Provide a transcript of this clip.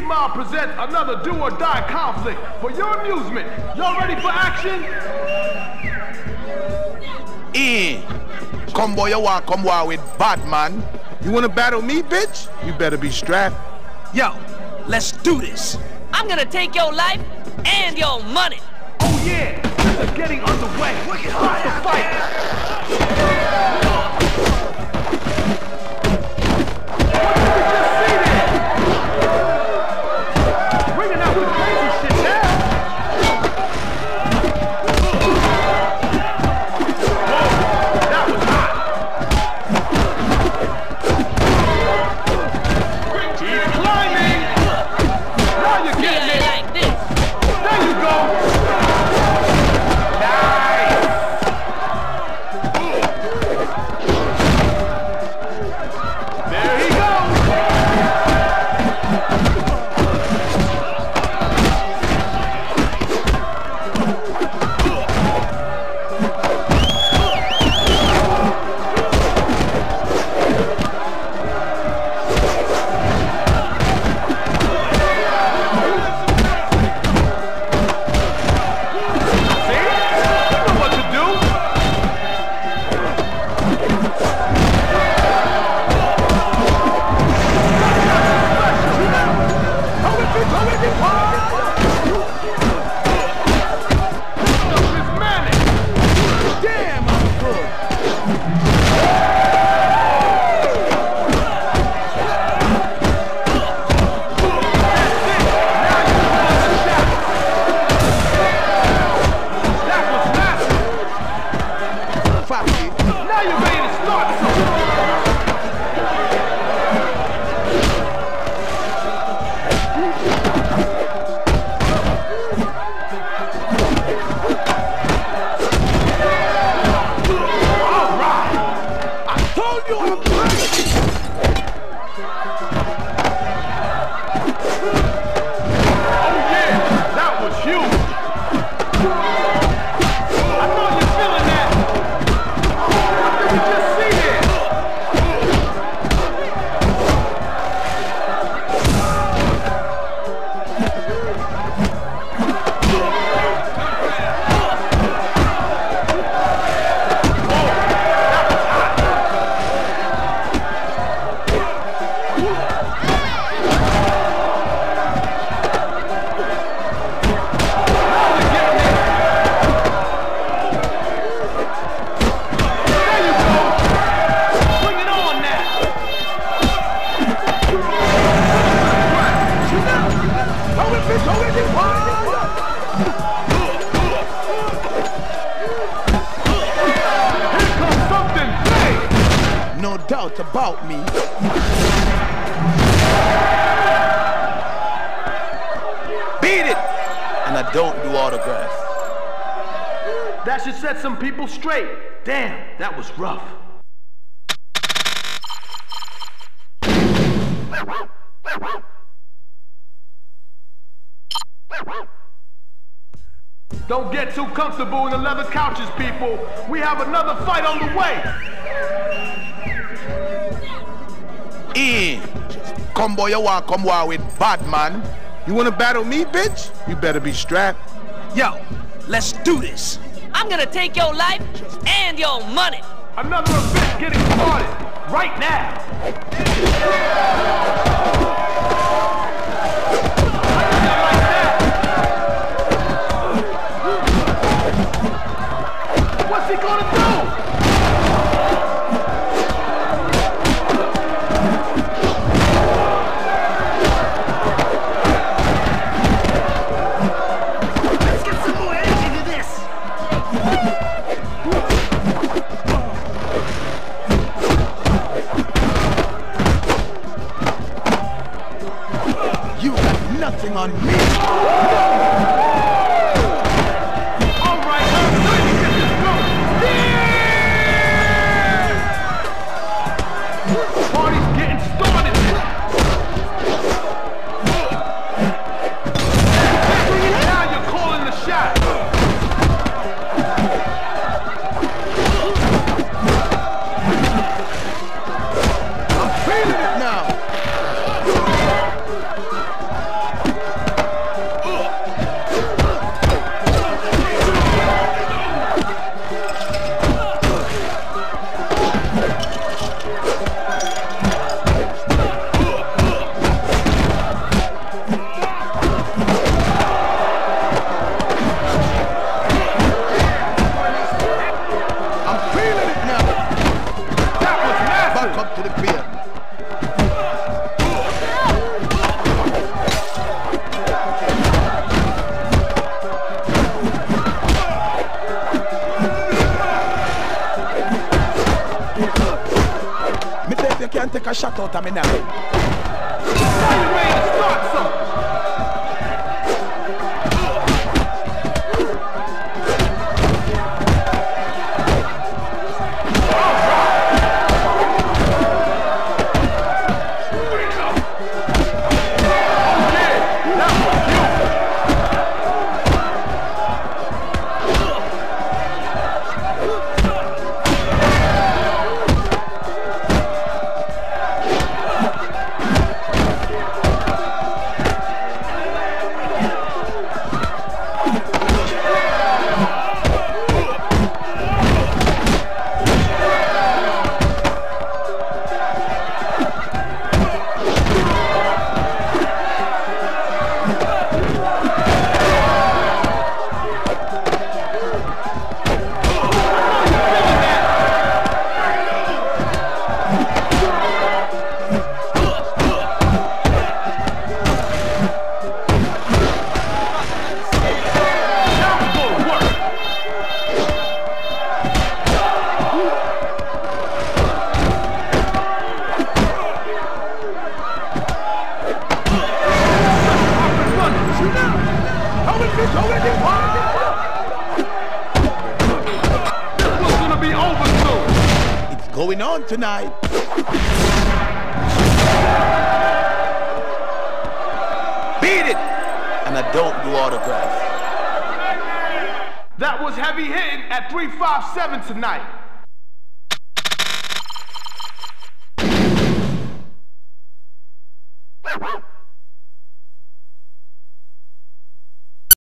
D-Mob presents another do or die conflict for your amusement. Y'all ready for action? In. Come boy, you want come war with Batman. You wanna battle me, bitch? You better be strapped. Yo, let's do this. I'm gonna take your life and your money. Oh yeah, this is getting underway. Start the fight. Damn, No doubt about me. Beat it! And I don't do autographs. That should set some people straight. Damn, that was rough. Don't get too comfortable in the leather couches, people. We have another fight on the way. Eh. Come boy, you want come war with Batman. You wanna battle me, bitch? You better be strapped. Yo, let's do this. I'm gonna take your life and your money. Another event getting started right now. A shot out of me now. Going on tonight. Beat it! And I don't do autographs. That was heavy hitting at 357 tonight.